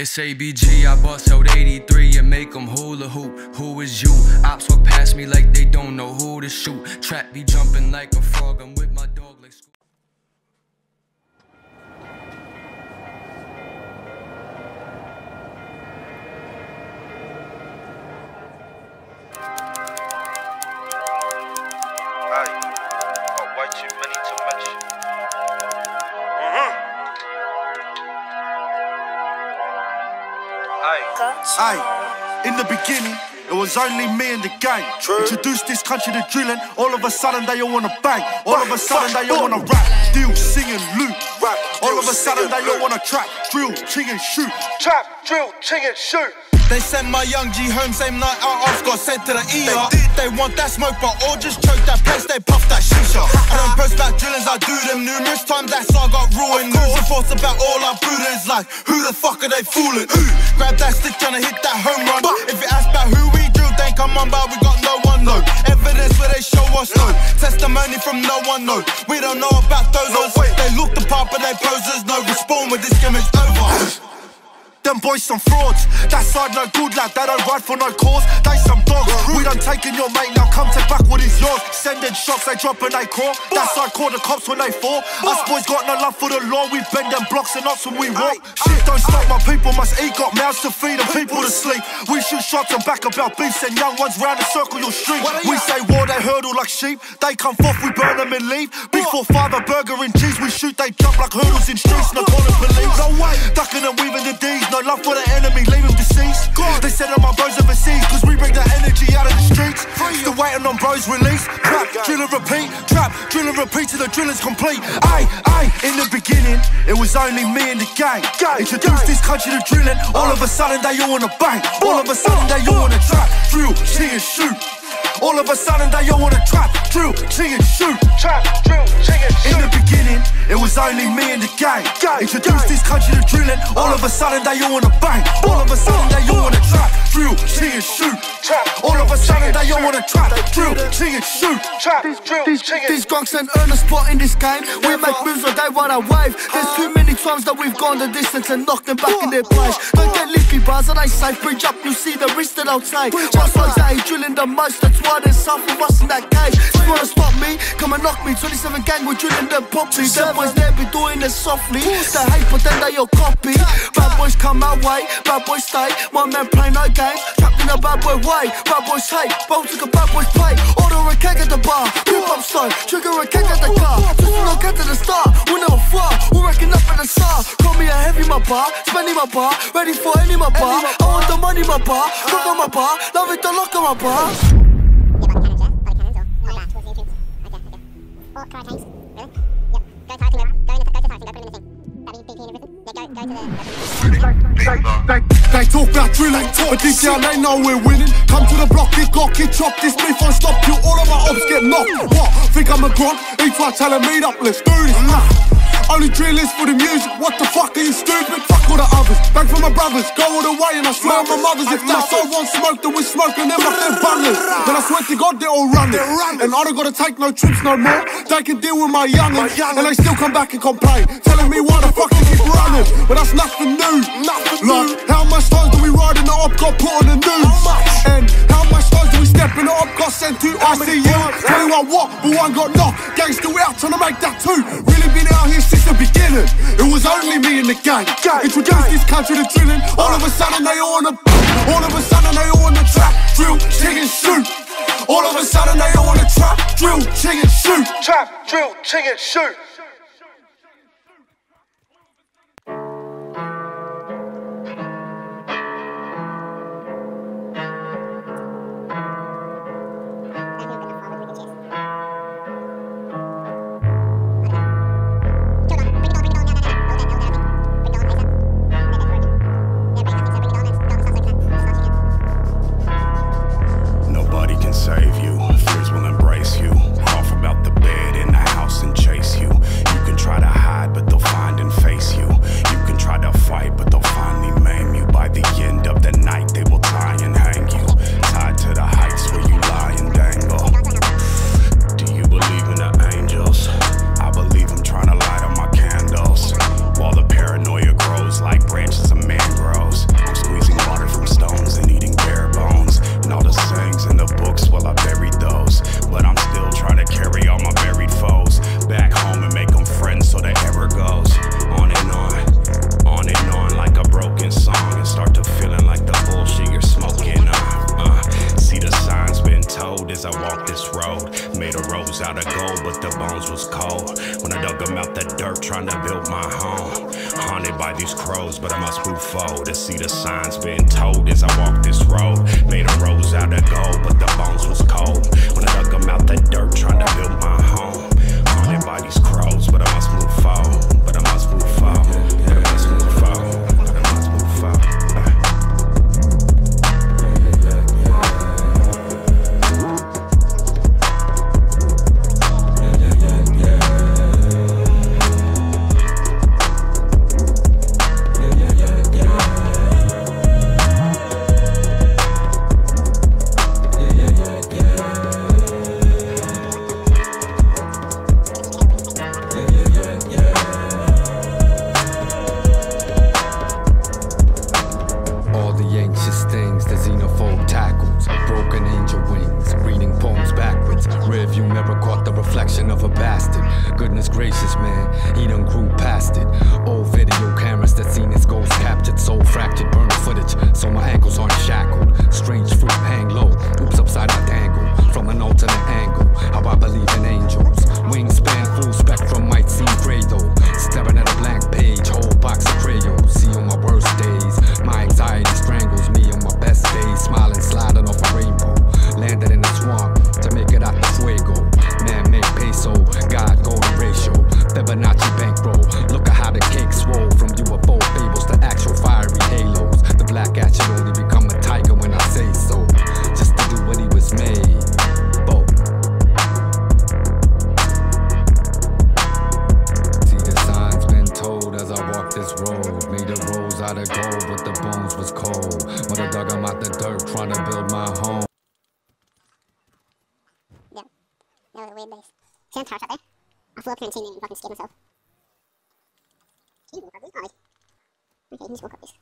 It's ABG, I bust out 83 and make them hula hoop. Who is you? Ops walk past me like they don't know who to shoot. Trap be jumping like a frog, I'm with Aye. In the beginning, it was only me and the gang. Introduced this country to drilling, all of a sudden they all wanna bang. All of a sudden they all wanna rap, deal, sing and loot. Rap, all of a sudden they all wanna trap, drill, ching and shoot. Trap, drill, ching and shoot. They sent my young G home same night our ops got sent to the ER. They, want that smoke, but all just choke that place, they puff that shisha. I don't post about drillings, I do them numerous times. That's why I got ruined. News reports about all our brooders, like who the fuck are they fooling? Who? Grab that stick, tryna hit that home run. But If you ask about who we drill, then come on, but we got no one no. Evidence where they show us no. Testimony from no one no. We don't know about those ones. They look the part, but they poses no. Respawn with this. Them boys some frauds. That side no good lad, they don't ride for no cause. They some dogs. We done taken your mate, now come take back what is yours. Sending shots, they drop and they call. That side call the cops when they fall. Us boys got no love for the law, we bend them blocks and ups when we walk. Shit don't stop, my people must eat, got mouths to feed and people to sleep. We shoot shots and back about beefs and young ones round and circle your street. We say war, they hurdle like sheep. They come forth, we burn them and leave. Big four five, a burger and cheese. We shoot, they jump like hurdles in streets, no calling police. No way, ducking and weaving the D's. No love for the enemy, leave him deceased. They said I'm my bros overseas, cause we bring the energy out of the streets. Still waiting on bros release. Trap, drill and repeat, trap, drill and repeat till the drill is complete. Aye, aye, in the beginning, it was only me and the gang. Introduced this country to drilling, all of a sudden they all wanna bang. All of a sudden they all wanna trap, drill, ching and shoot. All of a sudden they all wanna trap, drill, ching and shoot. Trap, drill, ching and In the beginning, it was only me and the gang. Introduced this country to drilling. All of a sudden they all wanna bang. All of a sudden they all wanna trap, drill, ching and shoot. Trap, All of a sudden they all wanna trap, drill, ching and shoot. Trap, drill, These, ching and these gonks ain't earn a spot in this game. We make moves day while I wave. There's too many times that we've gone the distance and knocked them back in their place. Don't get lippy bars, and I say bridge up, you see the risk that I'll take. Just like that, drilling the most, that's why there's some of us in that cage. If you wanna stop me, come and knock me. 27 gang, we're drilling them properly. Them boys, they be doing it softly. They hate, but then they all copy. Bad boys come our way, bad boys stay. One man play no games, trapped in a bad boy way. Bad boys hate, both took a bad boys play. Order a keg at the bar, grip up slow, trigger a keg at the car. Just to look at the star, we're never far. We're racking up at the star. Call me a heavy my bar, spending my bar, ready for any my bar. I want the money my bar, look on my bar, ah. love it the lock on my bar. They talk about drilling, but this year they know we're winning. Come to the block, get got, get chopped, this beef on stop till all of my ops get knocked. What? Think I'm a grunt? Each one telling me up, let's do this. Nah. Only drill is for the music. What the fuck are you stupid? Fuck all the others. Bang for my brothers. Go all the way and I swear on my mothers. If that so want smoke, then we smoke and them up their. Then I swear to God they're all running. And I don't gotta take no trips no more. They can deal with my youngins. And they still come back and complain. Telling me why the fuck they keep running. But that's nothing new. Nothing like, how much times do we ride in the op got put on the news? How much? And how much times do we step in the op got sent to ICU? 21 what? But one got knocked. Gang still out trying to make that two. Beginning. It was only me and the gang. Introduced this country to drilling. All of a sudden they all wanna. All of a sudden they all wanna trap, drill, ching and shoot. All of a sudden they all wanna trap, drill, ching and shoot. Trap, drill, ching and shoot. was cold. When I dug them out the dirt, trying to build my home. Haunted by these crows, but I must move forward to see the signs being told as I walk this road. Made a rose out of gold, but the bones was cold. When I dug them out the dirt, trying to build my Rearview mirror caught the reflection of a bastard. Goodness gracious, man, he done grew past it. Old video cameras that seen his ghost captured, soul fractured, burned footage, so my ankles aren't shackled. Strange fruit hang low, oops trying to build my home. Yeah. That was a weird base. See, I'm charged up there. I flew up here and seen and fucking scared myself. These. Okay, he's walk up this.